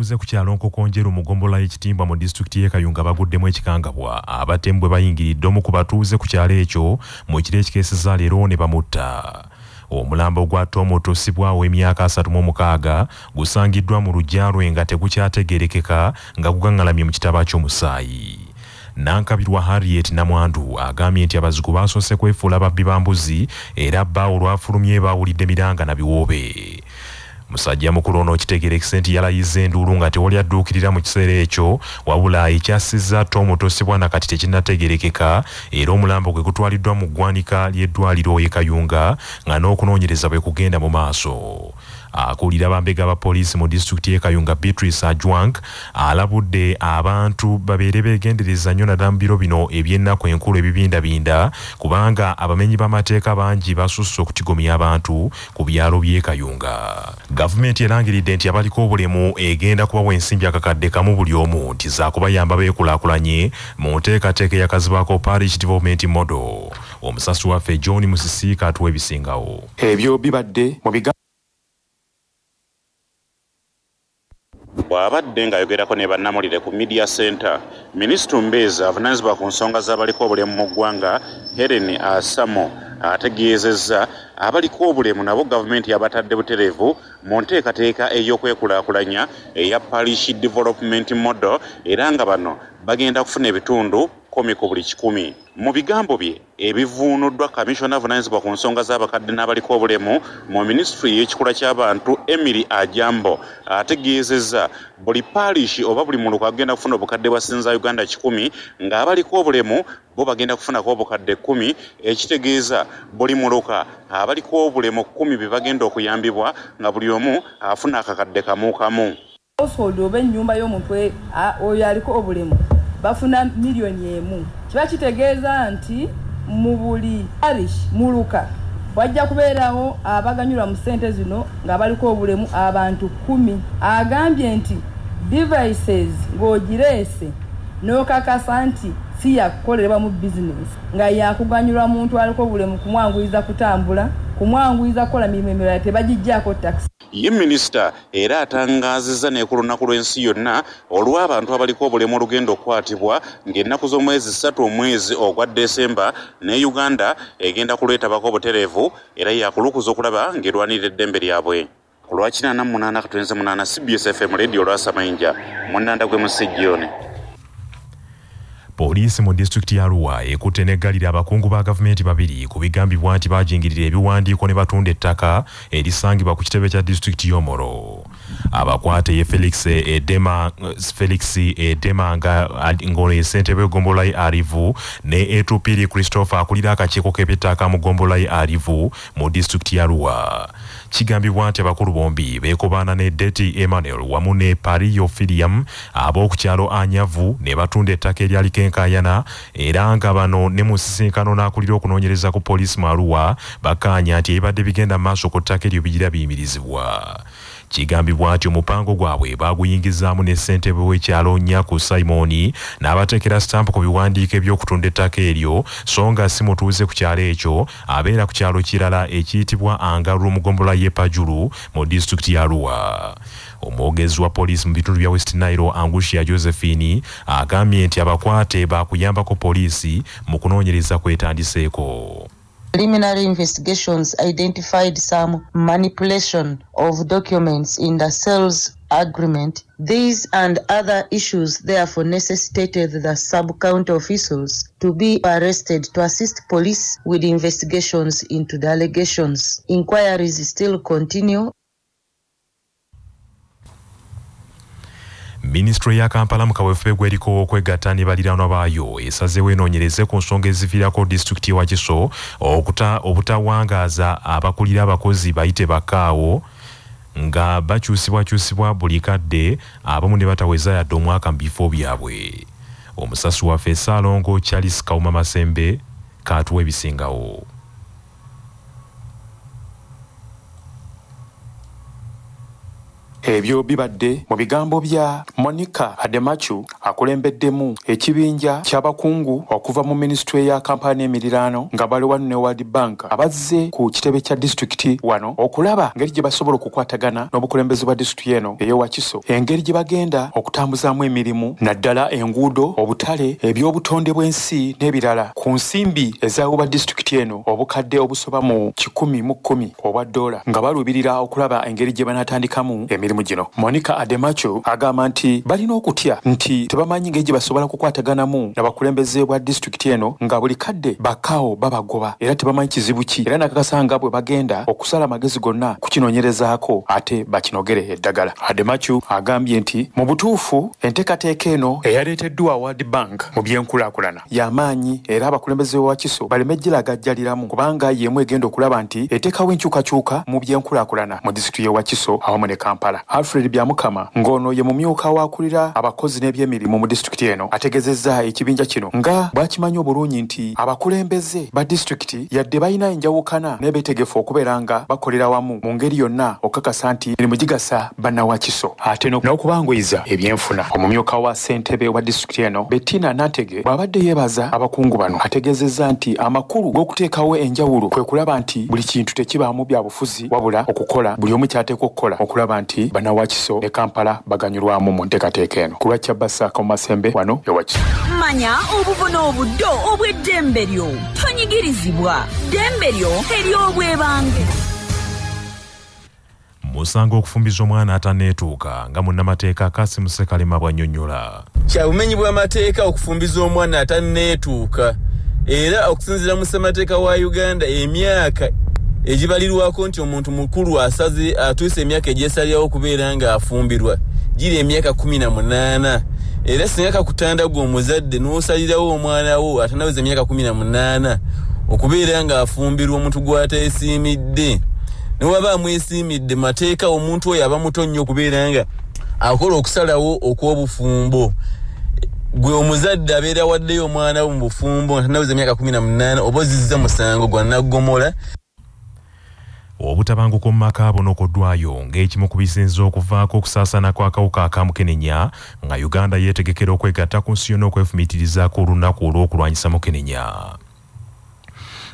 abatuuze ku kyalo nkokonjeru mu gombola y'ekitimbwa mu disitulikiti y'e kayunga baguddemu ekikangabwa. Abatemu bwe bayingiridde omu ku batuuze ku kyalo ekyo mu kiro ekikeeseza leero ne bamutta. Omulambo gwa tom otuusibwawo emyaka 36 gusangiddwa mu lujja lwe nga tegukyategerekeka nga gugaŋŋalamye mu kitaba ky'omusaayi. Nankabirwa harriet namwandu agambye nti abazigu basoose kwefuula babbi ba mbuzi era bba olwafulumye baawulidde miranga na biwoobe musajja mukulu ono kitegerekese nti yalayiza enduulu nga tewali adduukirira mu kiseera ekyo wabula ekyasizza tom otosebwa nakati tekinnategerekeka era omulambo gwe gutwaliddwa mu ggwanika ly'eddwaliro e kayunga nga n'okunoonyereza bwe kugenda mu maaso akulira bambega ba poliisi mu disitulikiti y'e kayunga beatrice ajwang alabudde abantu babeere beegendereza nnyo naddala mu biro bino eby'ennaku enkulu ebibindabinda kubanga abamenyi b'amateeka bangi basusse okutigomya abantu ku byalo by'e kayunga. Gavumenti erangiridde nti abaliko obulemu egenda kubawa ensimbi akakadde kamu buli omu nti zaakubayamba beekulaakulanye mu nteekateeka eyakazibwako parish development model. Omusasi waffe john musisiika atuwa ebisingawo ebyo bibadde mu bw'abadde ng'ayogerako ne bannamulire ku media center minisita mbeezi avunaanyizibwa ku nsonga z'abaliko obulemu mu ggwanga helen asamo ategeezezza abaliko obulemu nabo gavumenti yabatadde butereevu mu nteekateeka ey'okwekulaakulanya eya parish development model era nga bano bagenda kufuna ebitundu kumi ku buli kikumi. Mu bigambo bye ebivuunuddwa kamishona avunanyizibwa ku nsonga z'abakadde n'abaliko obulemu mu minisitule y'ekikula ky'abantu emiri ajambo ategeezezza buli paalishi oba buli muluka agenda kufuna obukadde bwa sinza uganda kikumi ng'abaliko obulemu bo bagenda kufunako obukadde kkumi ekitegeeza buli muluka abaliko obulemu kkumi bye bagenda okuyambibwa nga buli omu afuna akakadde kamu kamu. Household oba ennyumba y'omuntu oyo aliko obulemu bafuna miliyoni emu. Kiba kitegeeza nti mu buli parish muluka wajja kubeerawo abaganyulwa mu ssente zino nga baliko obulemu abantu kumi. Agambye nti devices ng'ogireese n'okakasa nti si yakukolerwa mu bizinesi nga yakuganyulwa muntu aliko obulemu kumwanguyiza kutambula kumwanguyiza kukola mirimu emirala tebagijjaako takisi ye minisita era atangaazizza ne ku lunaku lw'ensi yonna olw'abantu abaliko obulemu olugenda okukwatibwa ng'ennaku z'omwezi ssatu omwezi ogwa desemba ne uganda egenda kulwetabako obutereevu era yakulukuza okulaba ng'erwanirira eddembe lyabwe. Ku lwa 88 katwenze 8 cbs fm radio lwasamayinja munanda gwe musijjoni poliisi mu disitulikiti ya arua ekutte neggalira abakungu ba gavumenti babiri ku bigambibwa nti bajingirira ebiwandiiko ne batunda ettaka erisangibwa ku kitebe kya disitulikiti y'omoro. Abakwate ye felix edema felix edema nga ngono ye ssentebe egombola ye arivu ne etupiri christopher akulira akakiiko k'ebyettaka mu gombola ye arivu mu disitulikiti ya arua kigambibwa nti abakulu bombi beekobaana ne deti emmanuel wamu ne pario filiam ab'oku kyalo anyavu ne batunda ettaka eryaliko enkaayana era nga bano ne mu nsisinkano n'akulira okunoonyereza ku poliisi mu aruwa bakkaanya nti ebibadde bigenda mu maaso ku ttaka eryo bigira biyimirizibwa kigambibwa nti omupango gwabwe baaguyingizaamu ne ssentebe w'ekyalo nyaku simoni n'abateekera sitampu ku biwandiiko eby'okutunda ettaka eryo so nga si mutuuze ku kyalo ekyo abeera ku kyalo kirala ekiyitibwa angalu mu gombola y'epajulu mu disitulikiti ya arua omwogezi wa poliisi mu bitundu bya west nairo angushia josephine agambye nti abakwate baakuyambako poliisi mu kunoonyereza kwetandiseeko Preliminary investigations identified some manipulation of documents in the sales agreement. These and other issues therefore necessitated the sub-county officials to be arrested to assist police with investigations into the allegations. Inquiries still continue. Minisitule ya kampala mu kaweefube gweriko okwegatta ne baliraanwa baayo. Esazeewo enoonyereze ku nsonga eziviirako disitulikiti wa kiso obutawangaaza abakulira abakozi bayite bakaawo nga bakyusibwakyusibwa buli kadde abamu ne bataweza yadde omwaka mu bifo byabwe. Omusasi waffe saalongo charles kawuma masembe kaatuwa ebisingawo ebyo bibadde mu bigambo bya monica ademachu akulembeddemu ekibinja ky'abakungu okuva mu minisitule ya kampala n'emiriraano nga bali wano ne world bank abazze ku kitebe kya disitulikiti wano okulaba engeri gye basobola okukwatagana n'obukulembeze bwa disitulikiti eno ey'ewakiso engeri gye bagenda okutambuzaamu emirimu naddala enguudo obutale ebyobutonde bw'ensi n'ebirala. Ku nsimbi ezaawo disitulikiti eno obukadde obusoba mu kikumi mu kkumi obwa ddoola nga baluubirira okulaba engeri gye banaatandikamu emirimu gino. Monica ademacho agamba nti balina okutya nti tebamanyi engeri gye basobola kukwataganamu n'abakulembeze bwa disitulikiti eno nga buli kadde bakaawo babagoba. Era tebamanyi kizibu ki? Era nakakasa nga bwe bagenda okusala amagezi gonna kukinoonyerezaako ate bakinogere eddagala. Ademachu agambye nti mu butuufu enteekateeka eno eyaleeteddwa world bank mu byenkulaakulana y'amaanyi era abakulembeze b'ewakiso baleme giragajjaliramu kubanga y'emu egenda okulaba nti eteekawo enkyukakyuka mu byenkulaakulana mu disitulikiti y'ewakiso awamu ne kampala alfred byamukama ng'ono ye mumyuka waakulira abakozi n'ebyemirimu mu disitulikiti eno ategeezezza ekibinja kino nga bw'akimanyi obulungi nti abakulembeze ba disitulikiti yadde balina enjawukana n'ebeetegefu okubeera nga bakolera wamu mu ngeri yonna okukakasa nti emirimu gigasa bannawakiso. Ate n'okubanguyiza ebyenfuna omumyuka wa ssentebe wa disitulikiti eno bettina nantege bw'abadde yeebaza abakungu bano ategeezezza nti amakulu g'okuteekawo enjawulo kwe kulaba nti buli kintu tekibaamu bya bufuzi wabula okukola buli omu kyateekwa okukola okulaba nti bannawakiso ne kampala baganyulwamu mu nteekateeka eno. Ku lwa kyabbasaka mu masembe wano ewakiso manya obuvuna obuddo obw'eddembe lyo tonyigirizibwa ddembe lyo ery'obwebange musango okufumbiza omwana ataneetuuka nga munnamateeka kasimu sekalema bw'annyonnyola. Kyabumenyi bw'amateeka okufumbiza omwana ataneetuuka? Era okusinziira mu ssemateeka wa uganda emyaka egibalirwako nti omuntu mukulu asaze atuuse emyaka egyesalirawo okubeera ng'afumbirwa giri emyaka kumi na munaana era singa kakutanda gwe omuzadde n'osalirawo omwana wo atanaweza emyaka kumi na munaana okubeera ng'afumbirwa omuntu gw'ateesiimidde. Newaba amwesiimidde mateeka omuntu oyo aba muto nnyo okubeera nga akola okusalawo okw'obufumbo. Gwe omuzadde abeera waddeyo omwana wo mu bufumbo nga tanaweza emyaka kumi na munaana oba ozizza musango gwa naggomola obutabanguko mu maka abonokoddwayo ng'ekimu ku bisinza okuvaako okusaasaana kw'akawuka akamukenenya nga uganda yeetegekera okwegatta ku nsi yonna okwefumiitirizaako olunaku olw'okulwanyisa mukenenya.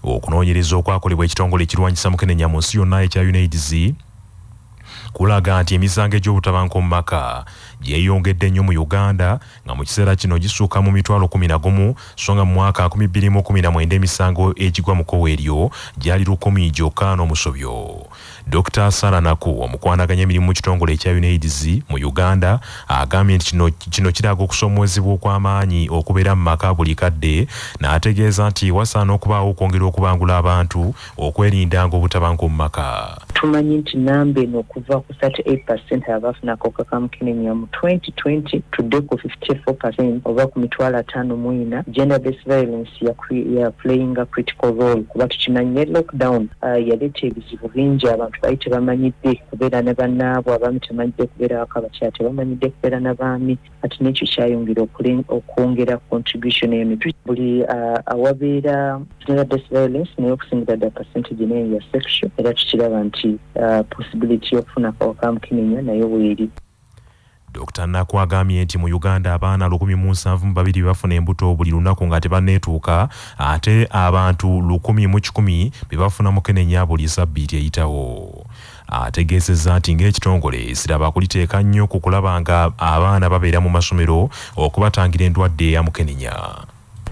Okunoonyereza okwakolebwa ekitongole ekirwanyisa mukenenya mu nsi yonna ekya unaids kulaga nti emisango egy'obutabanguko mu maka gyeyongedde nnyo mu uganda nga mu kiseera kino gisuuka mu mitwalo 11 so nga mu mwaka 2019 emisango egigwa mu kkowa eryo gyali 1 gyokka n'omusobyo dr sara naku omukwanaganya emirimu mu kitongole ekya unaids mu uganda agambye nti kino, kiraga okusoomoozebwa okw'amaanyi okubeera mu maka buli kadde n'ategeeza nti wasaana okubaawo okwongera okubangula abantu okwerinda ng'obutabanguko mu maka. Tumanyi nti namba eno okuva ku 38 abaafuna akawuka ka mukenenya mu 2020 tudde ku 54 oba ku mitwalo ataano mu ena gender based violence yaplayinga critical role. Kuba tukimanyi ne lockdown uh, yaleeta ebizibu bingi abantu baali tebamanyidde kubeera ne bannaabwe abaami temanyidde kubeera waka abakyala tebamanyidde kubeera n'abaami ati nekyo kyayongera okwongera contribution eyo buli uh, awabeera gender based violence naye okusingira ddala percentage nayo ya sexual era tukiraba nti uh, possibility y'okufuna akawuka mukenenya nayo weeri dr naku agambye nti mu uganda abaana 172 bafuna embuto buli lunaku nga tebanneetuuka ate abantu 110 be bafuna mukenenya buli sabbiiti eyitawo. Ategeezezza nti ng'ekitongole siraba kuliteeka nnyo ku kulaba nga abaana babeera mu masomero okubatangira endwadde ya mukenenya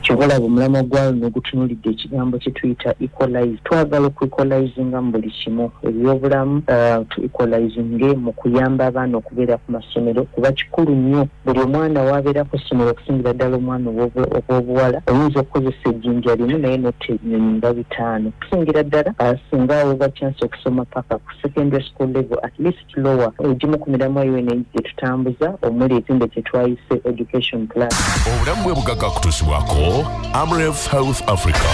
kyobalaba omulamwa gwalo negutunulidde ekigambo kyetuyita equalize. Twagala okuequalizinga mu buli kimu ebyobulamu uh, tu equalizinge mu kuyamba abaana okubeera ku masomero. Kuba kikulu nnyo buli omwana wabeera ku ssomero okusingira ddala omwana obw'obuwala oyinza okukozesa ejjinja limu naye notta ebinyonyi nga bitaano. Okusingira ddala singa awoba chance okusoma paka ku secondary school level at least lower. Egimu ku miramwa UNAIDS gye tutambuza omuli ezimbe kye twayise education class. Obulamu bwe bugagga kutuusibwako amref health africa.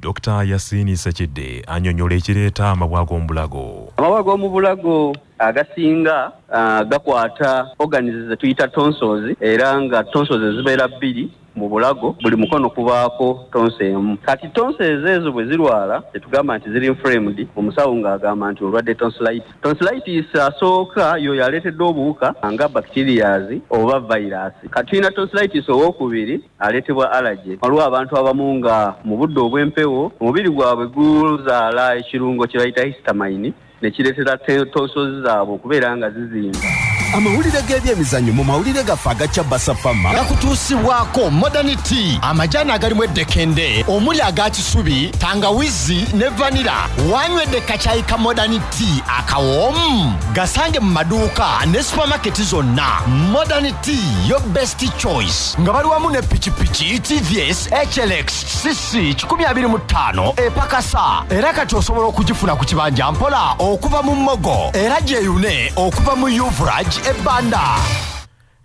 Dr yasini sekidde annyonnyola ekireeta amabwa g'omubulago amabwa g'omubulago agasinga uh, gakwata organizes zetuyita tonsons era nga tonsons zibeera bbiri mu bulago buli mukono kubaako tonse emu kati tonse ezo ezo bwe zirwala tetugamba nti ziri inflamed omusawo ng'agamba nti olwadde tonsillitis tonsillitis asooka yoyo aleetedde obuwuka nga bacterias oba virus. Kati tulina tonsillitis owokubiri aleetebwa allergy. Waliwo abantu abamu nga mu budde obw'empewo omubiri gwabwe guzaala ekirungo kye bayita histamine ne kireetera tonsozi zaabwe okubeera nga zizimba amawulire g'ebyemizannyo mu mawulire gaffe agacya basafama gakutuusibwako modernity amajaani agalimu eddekende omuli aga kisubi tangawizi ne vanira wanywedde kacyayi ka modernity akawoomu gasange mu maduuka ne supamaketi zonna. Modernity yo best choice. Nga bali wamu ne pikipiki tvs hlx cc 25 epakasa. Era kati osobola okugifuna ku kibanja mpola okuva mu mmogo era gyeyune okuva mu uvrage ebbanda.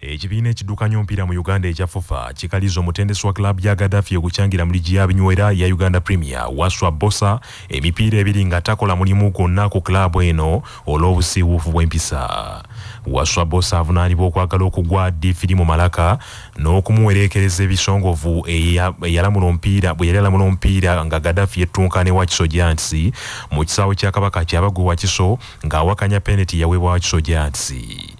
Ekibiina ekiddukanya omupiira mu uganda ekya fufa kikaliza omutendesi wa kilaabu ya gadafi okukyangira mu ligi yabinywera ya uganda premier waswa bosa emipiira ebiri nga takola mulimu gwonna ku kilaabu eno olw'obusiiwuufu bw'empisa. Waswa bosa avunaanibwa okwagala okugwa difiri mu malaka n'okumuwereekereza ebisongovu eyalamula omupiira bwe yali alamula omupiira nga gadafi yettunkane wa kiso jansi mu kisaawe kya kabaka kyabagwe wa kiso ng'awakanya peneti yaweebwa wa kiso jansi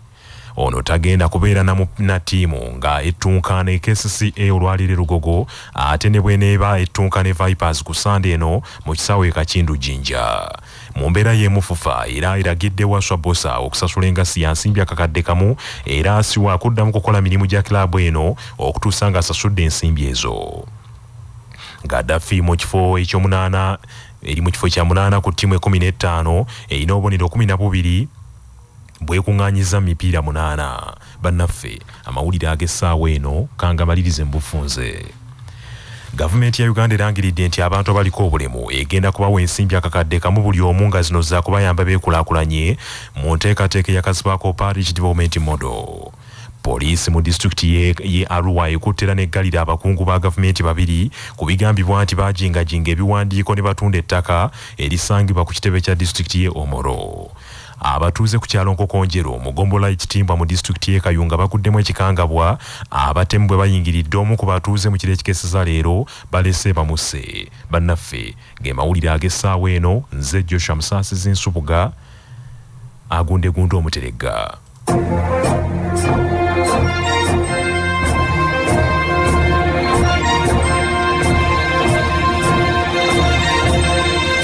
ono tagenda kubeera na ttiimu nga ettunkana e kcca olwalire lugogo ate ne bweneeba ettunkana vipers ku sande eno mu kisaawe kakindu jinja mu mbeera y'emufufa era eragidde waswa bosa okusasula engasi ya nsimbi akakadde kamu era asiwa akuddamu kukola mirimu gya kilaabu eno okutuusa ng'asasudde ensimbi ezo. Gaddafi mu kifo ekyomunaana eri mu kifo kya munaana ku ttiimu ekumi n'ettaano erina obubonero kumi na bubiri bwekuŋŋaanyiza mipiira munaana. Bannaffe amawulire ag'essaawa eno kanga malirize mbufunze. Gavumenti ya uganda erangiridde nti abantu abaliko obulemu egenda kubawa ensimbi akakadde kamu buli omu nga zino zakubayamba beekulaakulanye mu nteekateeka eyakazibwako parish development model. Poliisi mu disitulikiti ye arua ekuttera neggalira abakungu ba gavumenti babiri ku bigambibwa nti bajingajinga ebiwandiiko ne batunda ettaka erisangibwa ku kitebe kya disitulikiti ye omoro abatuuze ku kyalo nkokonjero mugombola ekitimbwa mu disitulikiti y'e kayunga baguddemu ekikangabwa abatemu bwe bayingiridde omu ku batuuze mu kiro ekikeseza leero balese bamuse bannaffe ge mawulire ag'essaawa eno nze joshua musaasizi nsubuga agundegunda omuteregga